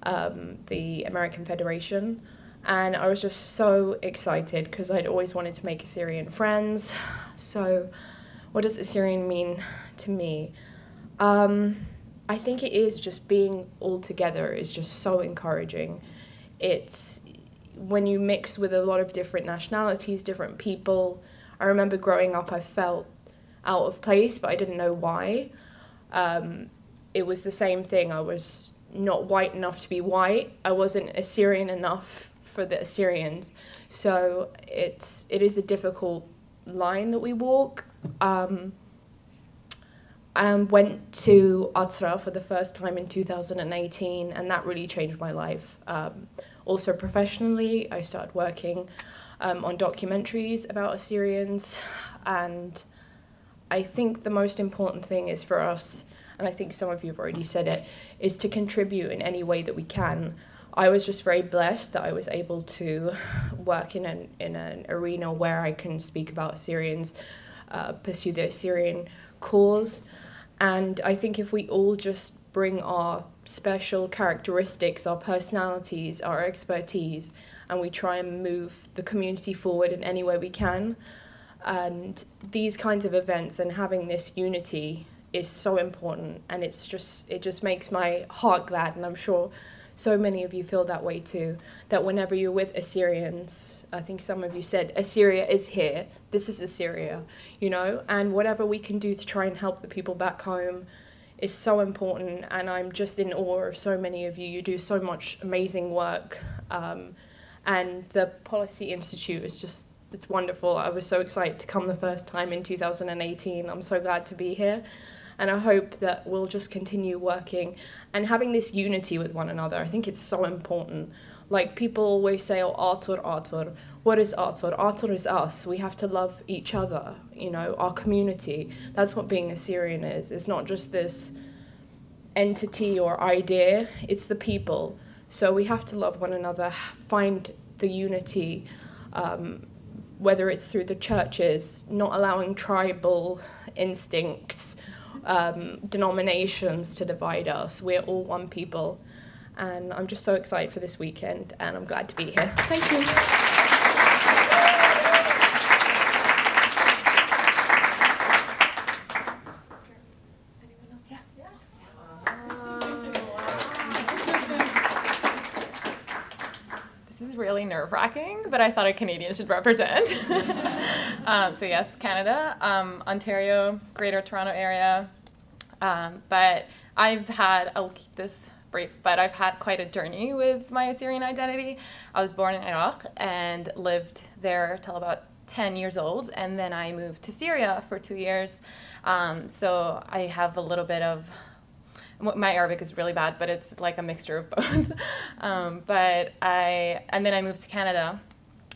um, the American Federation, and I was just so excited because I'd always wanted to make Assyrian friends. So, what does Assyrian mean to me? Um, I think it is just being all together is just so encouraging. It's when you mix with a lot of different nationalities, different people. I remember growing up, I felt out of place, but I didn't know why. Um, it was the same thing. I was not white enough to be white. I wasn't Assyrian enough for the Assyrians. So it's it is a difficult line that we walk. Um, um, went to Atra for the first time in 2018, and that really changed my life. Um, also, professionally, I started working um, on documentaries about Assyrians, and I think the most important thing is for us, and I think some of you have already said it, is to contribute in any way that we can. I was just very blessed that I was able to work in an, in an arena where I can speak about Assyrians, uh, pursue the Assyrian cause. And I think if we all just bring our special characteristics, our personalities, our expertise, and we try and move the community forward in any way we can. And these kinds of events and having this unity is so important, and it's just it just makes my heart glad, and I'm sure so many of you feel that way too. That whenever you're with Assyrians, I think some of you said Assyria is here. This is Assyria, you know, and whatever we can do to try and help the people back home is so important. And I'm just in awe of so many of you. You do so much amazing work, um, and the Policy Institute is just it's wonderful. I was so excited to come the first time in 2018. I'm so glad to be here. And I hope that we'll just continue working and having this unity with one another. I think it's so important. Like people always say, oh, Atur, Atur. What is Atur? Atur is us. We have to love each other, you know, our community. That's what being a Syrian is. It's not just this entity or idea, it's the people. So we have to love one another, find the unity, um, whether it's through the churches, not allowing tribal instincts um, denominations to divide us. We're all one people. And I'm just so excited for this weekend, and I'm glad to be here. Thank you. This is really nerve wracking, but I thought a Canadian should represent. *laughs* um, so, yes, Canada, um, Ontario, Greater Toronto Area. Um, but I've had, I'll keep this brief, but I've had quite a journey with my Assyrian identity. I was born in Iraq and lived there till about 10 years old, and then I moved to Syria for two years. Um, so I have a little bit of my Arabic is really bad, but it's like a mixture of *laughs* both. um, but I, and then I moved to Canada,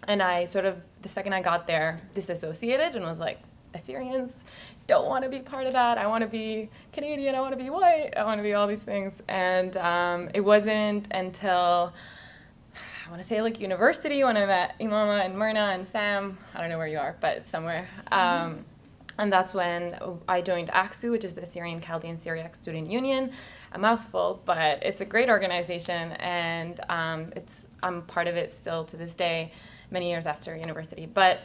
and I sort of, the second I got there, disassociated and was like, Assyrians don't want to be part of that. I want to be Canadian. I want to be white. I want to be all these things. And um, it wasn't until, I want to say like university when I met Imama and Myrna and Sam. I don't know where you are, but somewhere. Um, and that's when I joined AXU, which is the Assyrian Chaldean Syriac Student Union. A mouthful, but it's a great organization, and um, it's I'm part of it still to this day, many years after university. But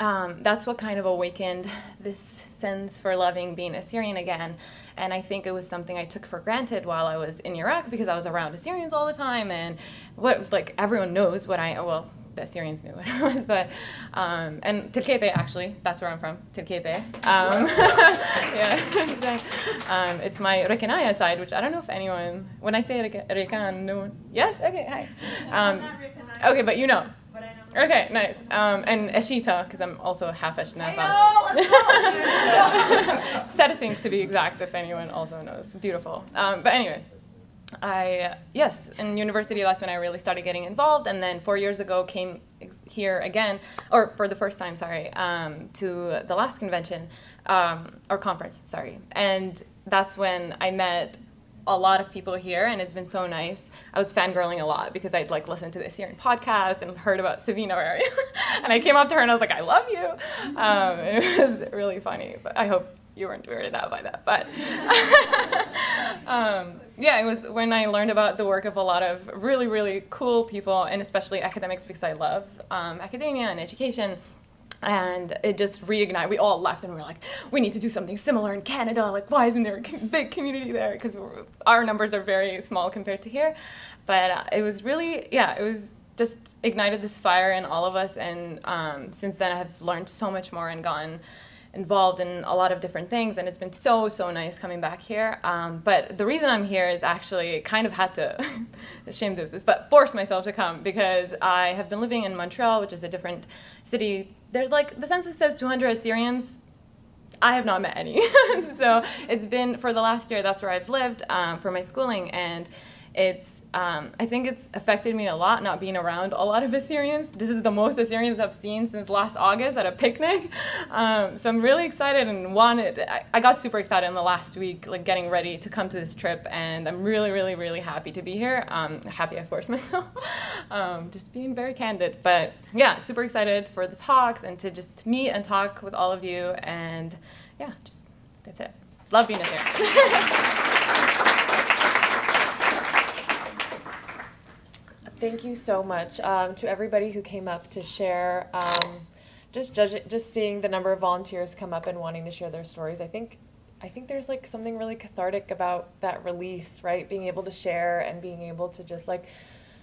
um, that's what kind of awakened this sense for loving being Assyrian again. And I think it was something I took for granted while I was in Iraq because I was around Assyrians all the time, and what like everyone knows what I well the Syrians knew what it *laughs* was, but um, and Tel Keppe actually, that's where I'm from, Tel Keppe. Um, *laughs* yeah, *laughs* um, it's my Rekanaya side, which I don't know if anyone, when I say Rekan, no one, yes, okay, hi. Um, okay, but you know. But I know Okay, nice. Um, and Eshita, because I'm also half Eshnafa. Setting to be exact, if anyone also knows. Beautiful. Um, but anyway, I, yes, in university, that's when I really started getting involved. And then four years ago, came here again, or for the first time, sorry, um, to the last convention, um, or conference, sorry. And that's when I met a lot of people here, and it's been so nice. I was fangirling a lot because I'd like listened to the Assyrian podcast and heard about Savino area, *laughs* and I came up to her and I was like, "I love you." Um, *laughs* it was really funny, but I hope you weren't weirded out by that. But *laughs* um, yeah, it was when I learned about the work of a lot of really, really cool people, and especially academics because I love um, academia and education and it just reignited. We all left and we were like, we need to do something similar in Canada. Like, why isn't there a big community there? Because our numbers are very small compared to here. But uh, it was really, yeah, it was just ignited this fire in all of us. And um, since then, I have learned so much more and gotten involved in a lot of different things and it's been so so nice coming back here um, but the reason i'm here is actually kind of had to *laughs* ashamed of this but force myself to come because i have been living in montreal which is a different city there's like the census says 200 assyrians I have not met any. *laughs* so it's been for the last year, that's where I've lived um, for my schooling. And it's um, I think it's affected me a lot not being around a lot of Assyrians. This is the most Assyrians I've seen since last August at a picnic. *laughs* Um, so I'm really excited and. I, I, got super excited in the last week, like getting ready to come to this trip, and I'm really, really, really happy to be here. Um, happy I forced *laughs* myself. Um, just being very candid, but yeah, super excited for the talks and to just meet and talk with all of you, and yeah, just that's it. Love being here. *laughs* thank you so much um, to everybody who came up to share. Um, just judge it, just seeing the number of volunteers come up and wanting to share their stories. I think, I think there's like something really cathartic about that release, right? Being able to share and being able to just like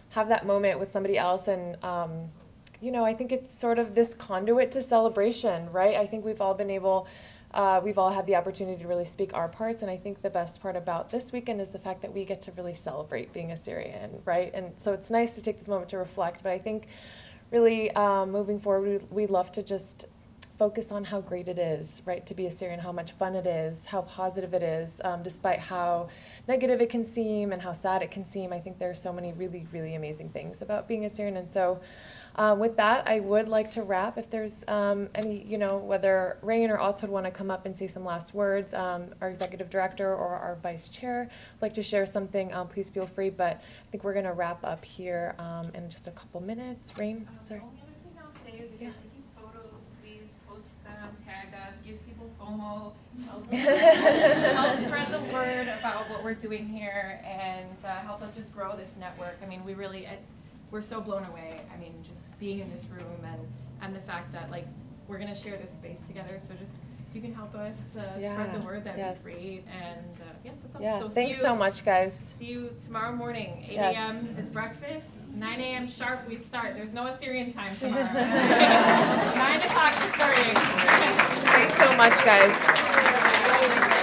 have that moment with somebody else and. Um, you know, I think it's sort of this conduit to celebration, right? I think we've all been able uh, we've all had the opportunity to really speak our parts, and I think the best part about this weekend is the fact that we get to really celebrate being Assyrian, right? And so it's nice to take this moment to reflect, but I think really um, moving forward, we, would love to just focus on how great it is, right, to be Assyrian, how much fun it is, how positive it is, um, despite how negative it can seem and how sad it can seem. I think there are so many really, really amazing things about being Assyrian, and so um, with that, I would like to wrap. If there's um, any, you know, whether Reine or Otto would want to come up and say some last words, um, our executive director or our vice chair would like to share something, um, please feel free. But I think we're going to wrap up here um, in just a couple minutes. Reine, uh, sorry. The only other thing I'll say is if yeah. you're taking photos, please post them, tag us, give people FOMO, help, help spread the word about what we're doing here, and uh, help us just grow this network. I mean, we really. We're so blown away. I mean, just being in this room and, and the fact that like we're going to share this space together. So just if you can help us uh, yeah. spread the word, that'd yes. be great. And uh, yeah, that's all. Yeah, so thanks you, so much, guys. See you tomorrow morning. 8 a.m. Yes. is breakfast. 9 a.m. sharp we start. There's no Assyrian time *laughs* tomorrow. *laughs* 9 o'clock starting. Thanks so much, guys.